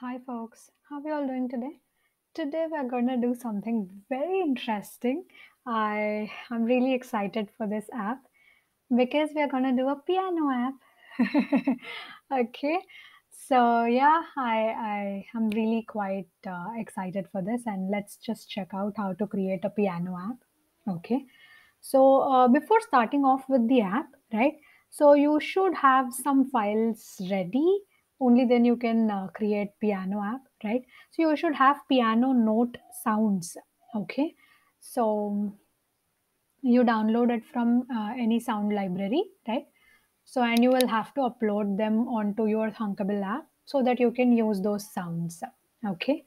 Hi, folks. How are you all doing today? Today, we're going to do something very interesting. I I am really excited for this app because we're going to do a piano app. okay. So, yeah, I, I am really quite uh, excited for this. And let's just check out how to create a piano app. Okay. So, uh, before starting off with the app, right? So, you should have some files ready. Only then you can uh, create piano app, right? So, you should have piano note sounds. Okay. So, you download it from uh, any sound library, right? So, and you will have to upload them onto your Thunkable app so that you can use those sounds. Okay.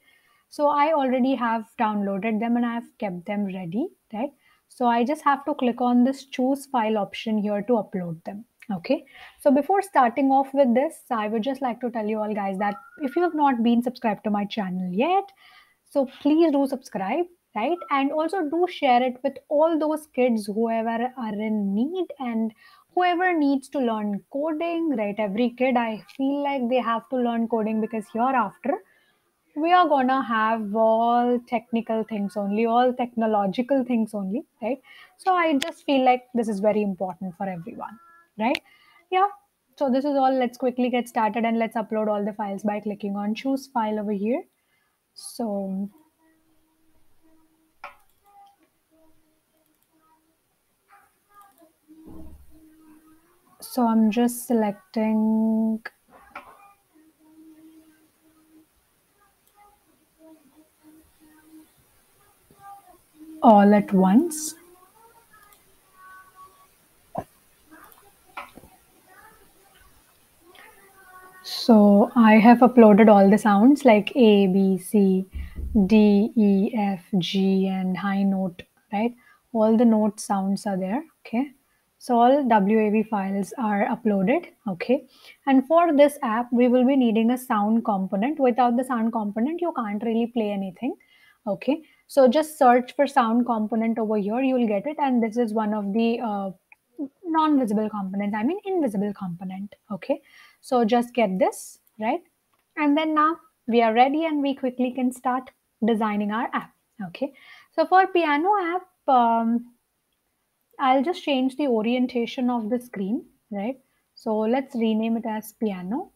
So, I already have downloaded them and I have kept them ready, right? So, I just have to click on this choose file option here to upload them. Okay. So, before starting off with this, I would just like to tell you all guys that if you have not been subscribed to my channel yet, so please do subscribe right? And also do share it with all those kids whoever are in need and whoever needs to learn coding right? Every kid i feel like they have to learn coding because hereafter we are gonna have all technical things only all technological things only right? So i just feel like this is very important for everyone right? Yeah. So this is all. Let's quickly get started and let's upload all the files by clicking on choose file over here. So So I'm just selecting all at once. So I have uploaded all the sounds like A, B, C, D, E, F, G, and high note, right? All the note sounds are there. Okay. So all WAV files are uploaded. Okay. And for this app, we will be needing a sound component. Without the sound component, you can't really play anything. Okay. So just search for sound component over here. You'll get it. And this is one of the uh, non-visible components. I mean invisible component. Okay. So just get this, right? And then now we are ready and we quickly can start designing our app. Okay. So for piano app, um, I'll just change the orientation of the screen, right? So let's rename it as piano.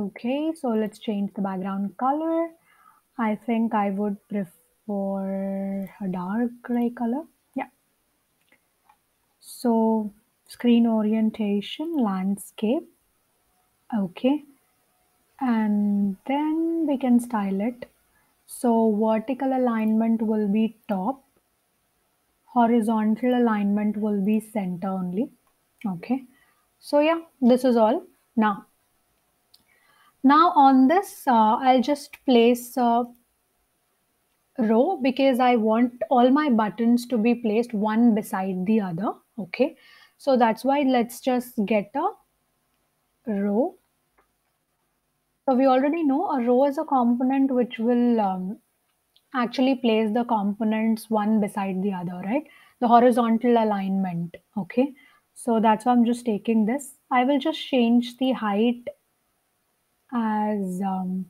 Okay, so let's change the background color. I think I would prefer a dark gray color. So screen orientation, landscape. Okay. And then we can style it. So vertical alignment will be top. Horizontal alignment will be center only. Okay. So yeah, this is all. Now, now on this, uh, I'll just place a row because I want all my buttons to be placed one beside the other. Okay. So that's why let's just get a row. So we already know a row is a component which will um, actually place the components one beside the other, right? The horizontal alignment. Okay. So that's why I'm just taking this. I will just change the height as um,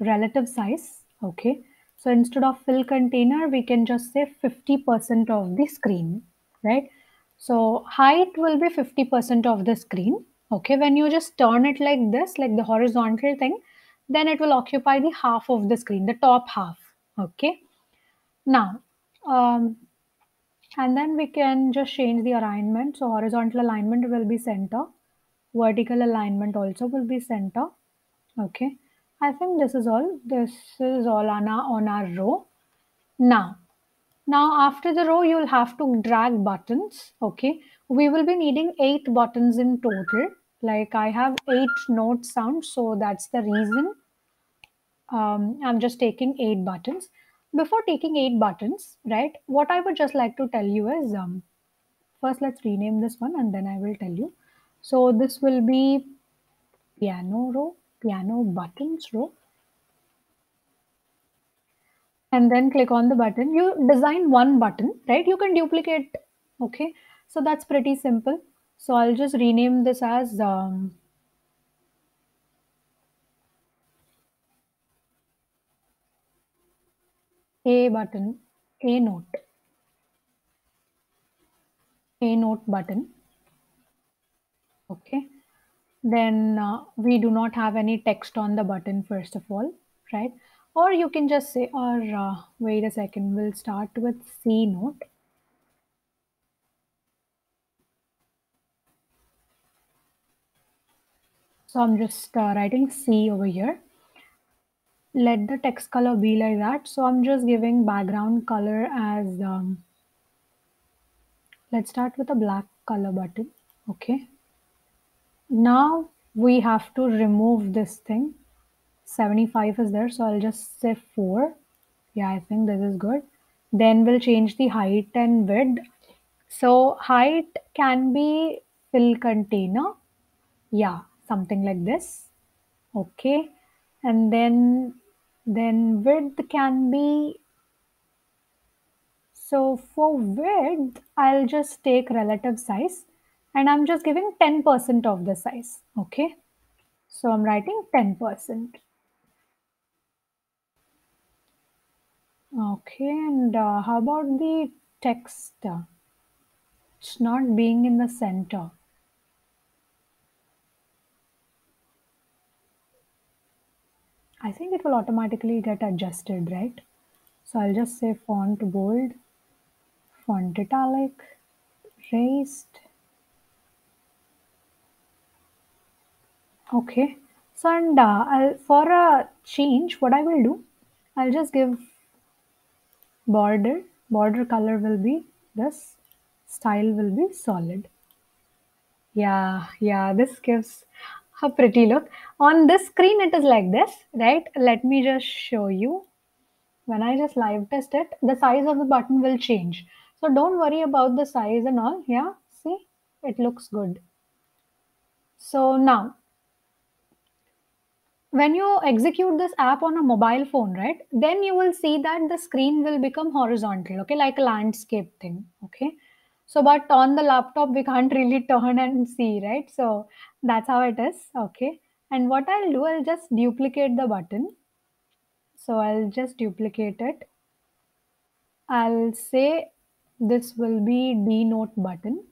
relative size. Okay. So instead of fill container, we can just say 50% of the screen, right? So height will be 50% of the screen. Okay. When you just turn it like this, like the horizontal thing, then it will occupy the half of the screen, the top half. Okay. Now, um, and then we can just change the alignment. So horizontal alignment will be center. Vertical alignment also will be center. Okay. I think this is all. This is all on our, on our row. Now, now after the row, you'll have to drag buttons. Okay. We will be needing eight buttons in total. Like I have eight note sounds. So that's the reason um, I'm just taking eight buttons. Before taking eight buttons, right, what I would just like to tell you is um, first let's rename this one and then I will tell you. So this will be piano row, piano buttons row and then click on the button. You design one button, right? You can duplicate. Okay. So that's pretty simple. So I'll just rename this as um, A button, A note, A note button. Okay. Then uh, we do not have any text on the button, first of all, right? Or you can just say, or uh, wait a second, we'll start with C note. So I'm just uh, writing C over here. Let the text color be like that. So I'm just giving background color as, um, let's start with a black color button. Okay. Now we have to remove this thing. 75 is there. So I'll just say 4. Yeah, I think this is good. Then we'll change the height and width. So height can be fill container. Yeah, something like this. Okay. And then then width can be so for width, I'll just take relative size and I'm just giving 10% of the size. Okay. So I'm writing 10%. Okay. And uh, how about the text? It's not being in the center. I think it will automatically get adjusted, right? So I'll just say font bold, font italic, raised. Okay. So and uh, I'll, for a change, what I will do, I'll just give border. Border color will be this. Style will be solid. Yeah, yeah, this gives a pretty look. On this screen, it is like this, right? Let me just show you. When I just live test it, the size of the button will change. So don't worry about the size and all. Yeah, see, it looks good. So now, when you execute this app on a mobile phone, right, then you will see that the screen will become horizontal, okay, like a landscape thing, okay. So, but on the laptop, we can't really turn and see, right? So that's how it is, okay. And what I'll do, I'll just duplicate the button. So I'll just duplicate it. I'll say this will be D note button.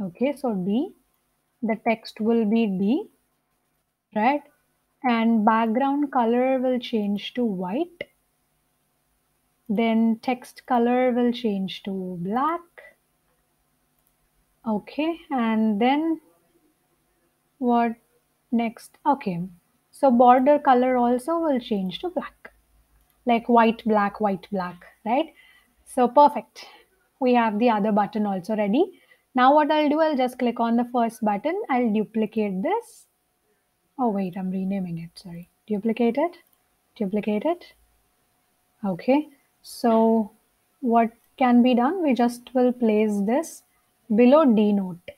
Okay, so D, the text will be D, right? And background color will change to white. Then text color will change to black. Okay, and then what next? Okay, so border color also will change to black, like white, black, white, black, right? So perfect. We have the other button also ready. Now what I'll do, I'll just click on the first button. I'll duplicate this. Oh wait, I'm renaming it, sorry. Duplicate it, duplicate it. Okay, so what can be done? We just will place this below D note.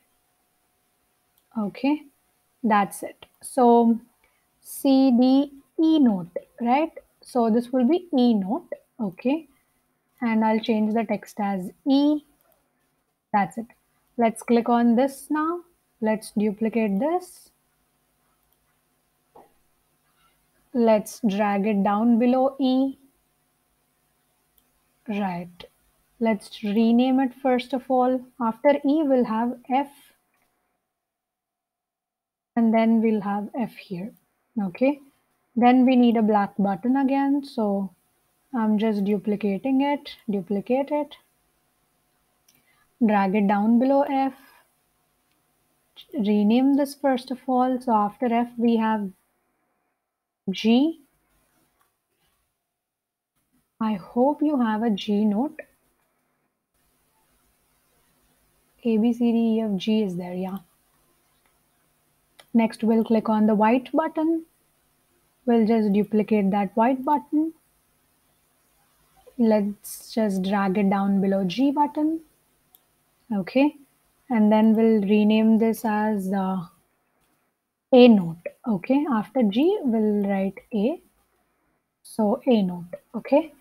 Okay, that's it. So C, D, E note, right? So this will be E note. Okay, and I'll change the text as E. That's it. Let's click on this now. Let's duplicate this. Let's drag it down below E. Right. Let's rename it first of all. After E, we'll have F. And then we'll have F here. Okay. Then we need a black button again. So I'm just duplicating it, duplicate it, drag it down below F, rename this first of all. So after F, we have G. I hope you have a G note. A, B, C, D, E, F, G is there, yeah. Next, we'll click on the white button. We'll just duplicate that white button. Let's just drag it down below G button. Okay. And then we'll rename this as uh, A note. Okay. After G, we'll write A. So A note. Okay.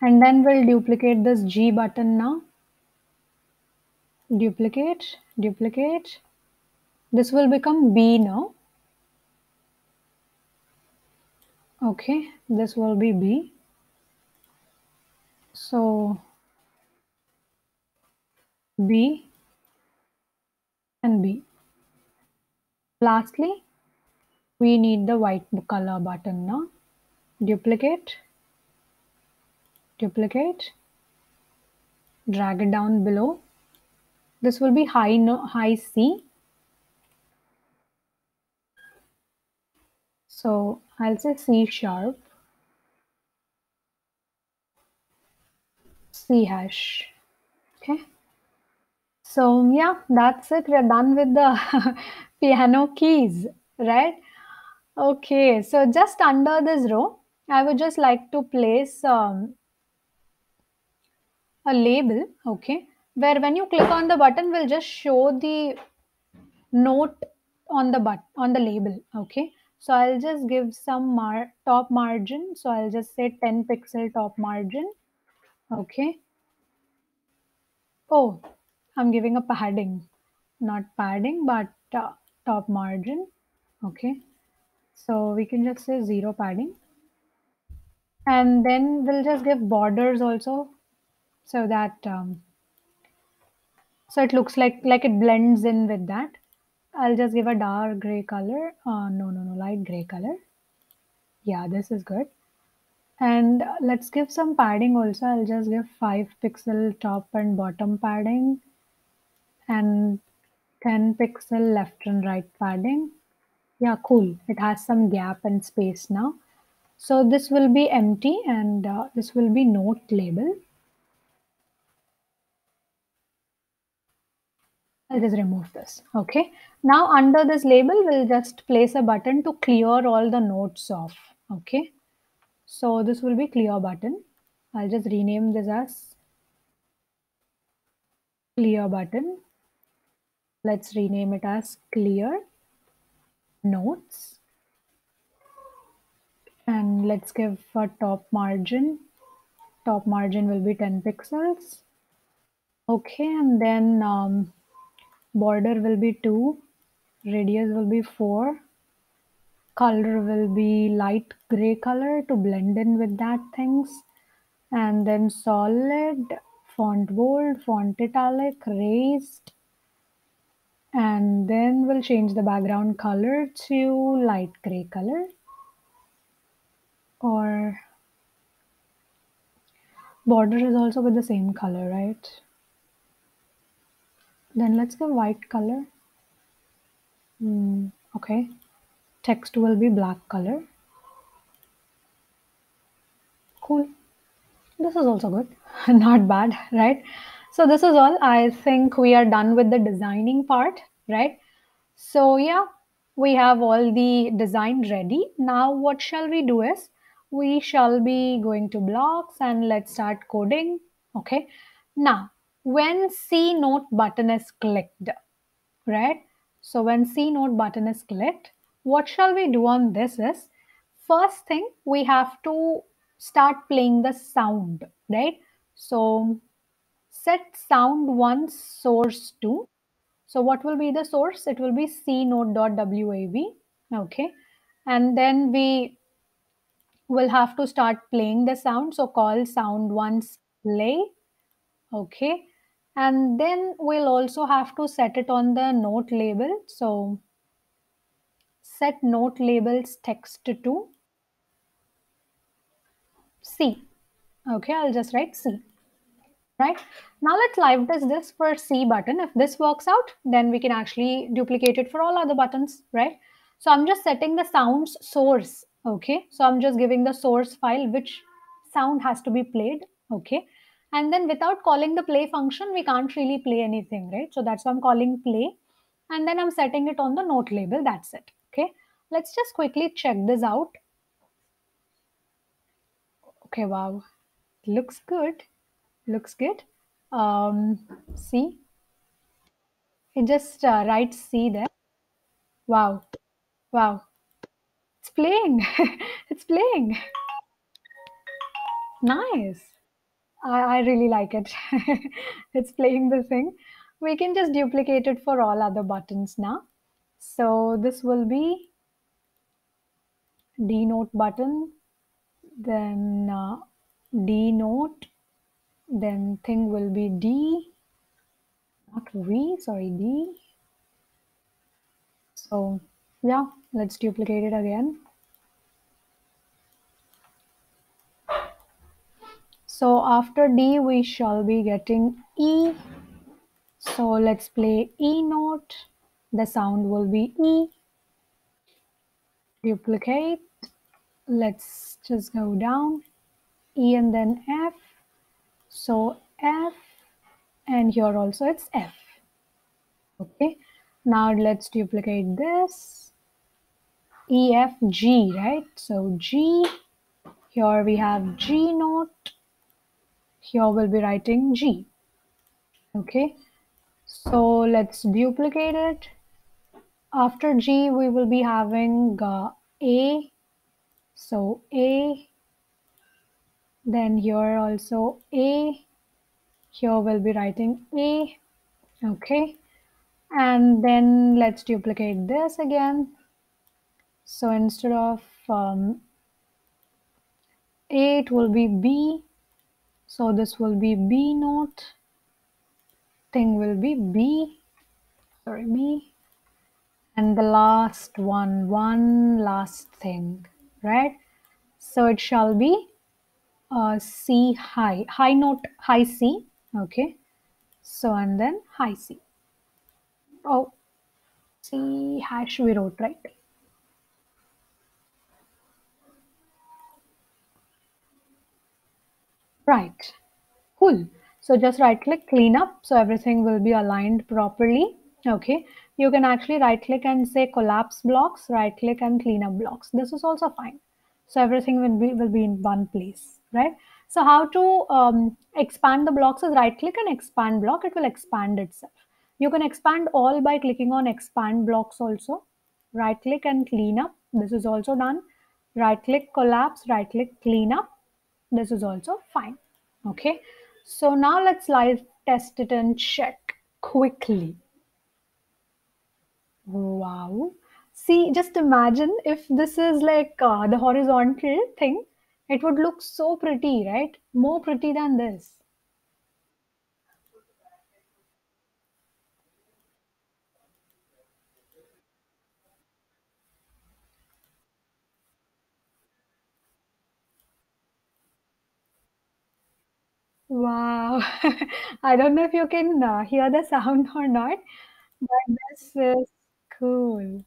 And then we'll duplicate this G button now. Duplicate, duplicate. This will become B now. Okay, this will be B. So B and B. Lastly, we need the white color button now. Duplicate, duplicate, drag it down below. This will be high, no, high C. So I'll say C sharp, C hash. Okay. So yeah, that's it. We're done with the piano keys, right? Okay, so just under this row, I would just like to place um, a label, okay, where when you click on the button, will just show the note on the but on the label, okay. So I'll just give some mar top margin. So I'll just say 10 pixel top margin, okay. Oh, I'm giving a padding, not padding, but uh, top margin, okay. So we can just say zero padding. And then we'll just give borders also so that um, so it looks like like it blends in with that. I'll just give a dark gray color. Uh, no, no, no, light gray color. Yeah, this is good. And let's give some padding also. I'll just give 5 pixel top and bottom padding and 10 pixel left and right padding. Yeah, cool. It has some gap and space now. So this will be empty and uh, this will be note label. I'll just remove this. Okay. Now under this label, we'll just place a button to clear all the notes off. Okay. So this will be clear button. I'll just rename this as clear button. Let's rename it as clear notes. And let's give a top margin. Top margin will be 10 pixels. Okay, and then um, border will be 2, radius will be 4, color will be light gray color to blend in with that things, and then solid, font bold, font italic, raised, and then we'll change the background color to light gray color or border is also with the same color, right? Then let's give white color. Mm, okay. Text will be black color. Cool. This is also good. Not bad, right? So this is all. I think we are done with the designing part, right? So yeah, we have all the design ready. Now what shall we do is we shall be going to blocks and let's start coding. Okay. Now when C note button is clicked, right? So when C note button is clicked, what shall we do on this is first thing we have to start playing the sound, right? So set sound one source to. So what will be the source? It will be C note.wav. Okay. And then we will have to start playing the sound. So call sound once play. Okay. And then we'll also have to set it on the note label. So set note labels text to C. Okay, I'll just write C. Right now, let's live test this for C button. If this works out, then we can actually duplicate it for all other buttons, right? So I'm just setting the sounds source. Okay, so I'm just giving the source file which sound has to be played. Okay, and then without calling the play function, we can't really play anything, right? So that's why I'm calling play. And then I'm setting it on the note label. That's it. Okay. Let's just quickly check this out. Okay, wow. Looks good. Looks good. Um, see? It just uh, writes C there. Wow. Wow. It's playing. it's playing. Nice. I, I really like it. it's playing the thing. We can just duplicate it for all other buttons now. So this will be D note button, then uh, D note, then thing will be D, not V, sorry, D. So yeah, let's duplicate it again. So after D, we shall be getting E. So let's play E note. The sound will be E. Duplicate. Let's just go down. E and then F. So F and here also it's F. Okay. Now let's duplicate this. E, F, G, right? So G. Here we have G note. Here we'll be writing G. Okay. So let's duplicate it. After G, we will be having uh, A. So A. Then here also A. Here we'll be writing A. Okay. And then let's duplicate this again. So instead of um, A, it will be B. So this will be B note. Thing will be B. Sorry, B and the last one, one last thing, right? So it shall be uh, C high, high note, high C, okay? So and then high C. Oh, C hash we wrote, right? Right, cool. So just right click, clean up, so everything will be aligned properly, okay? You can actually right click and say collapse blocks, right click and clean up blocks. This is also fine. So everything will be, will be in one place, right? So how to um, expand the blocks is right click and expand block. It will expand itself. You can expand all by clicking on expand blocks also. Right click and clean up. This is also done. Right click collapse, right click clean up. This is also fine. Okay. So now let's live test it and check quickly. Wow. See, just imagine if this is like uh, the horizontal thing, it would look so pretty, right? More pretty than this. Wow. I don't know if you can uh, hear the sound or not, but this is cool.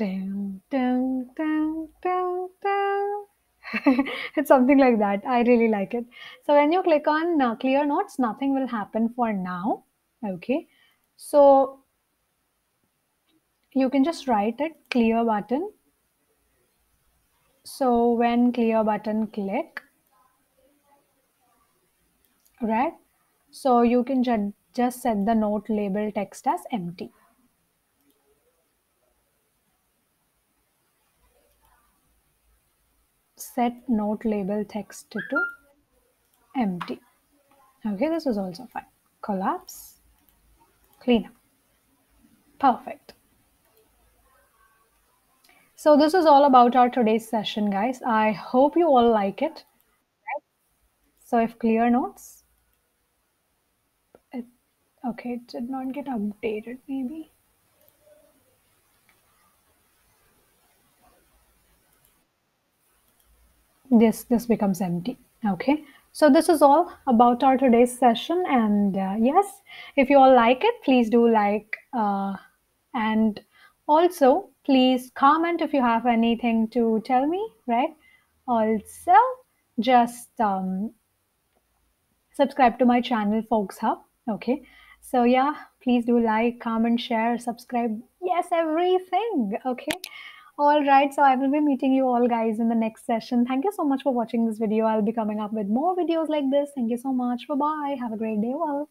Dun, dun, dun, dun, dun. it's something like that. I really like it. So when you click on uh, clear notes, nothing will happen for now. Okay. So you can just write it clear button. So when clear button click, right? So you can ju just set the note label text as empty. Set note label text to empty. Okay, this is also fine. Collapse, clean up. Perfect. So this is all about our today's session, guys. I hope you all like it. So if clear notes, it, okay, it did not get updated maybe. This, this becomes empty. Okay. So this is all about our today's session. And uh, yes, if you all like it, please do like uh, and also please comment if you have anything to tell me, right? Also, just um, subscribe to my channel, Folx Hub. Okay. So yeah, please do like, comment, share, subscribe. Yes, everything. Okay. All right. So I will be meeting you all guys in the next session. Thank you so much for watching this video. I'll be coming up with more videos like this. Thank you so much. Bye bye. Have a great day. Well.